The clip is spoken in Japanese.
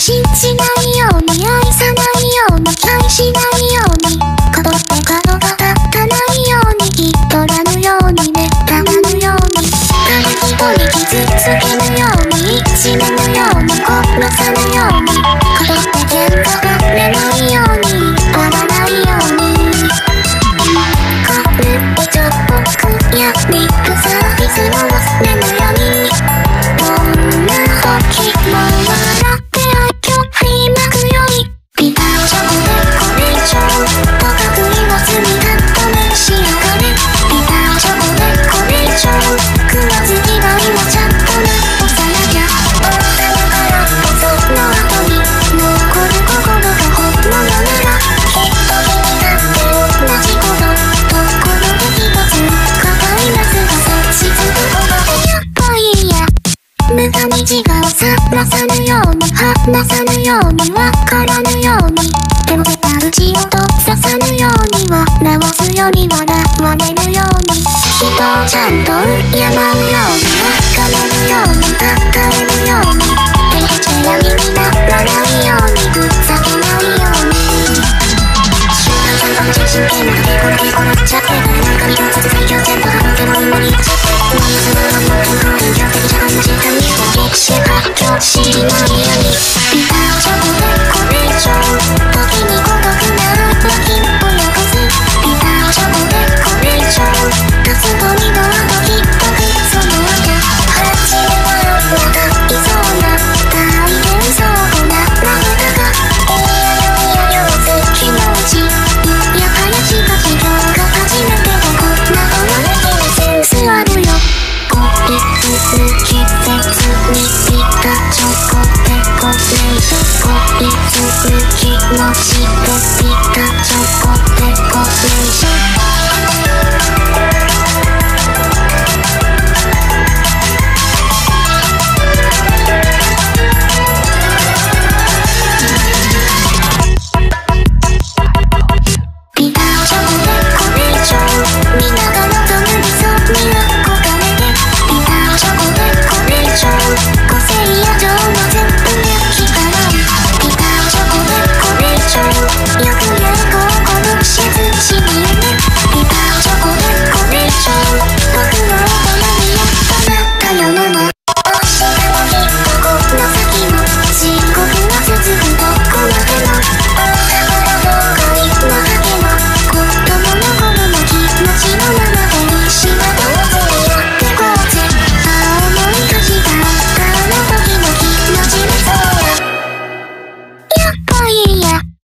信じないめた虹が覚まさぬように離さぬようにわからぬように。でも出た打ち落とささぬようには直すようにはわれるように。人をちゃんと敬うようにわかれるように抱えるように。手へ手や耳が笑うようにふざけないように。瞬間散歩の中心圏のでこれでこらっちゃって何んか見さつ最強全部が持てるものに走って何するのも希望のしてきたチョコテコ水晶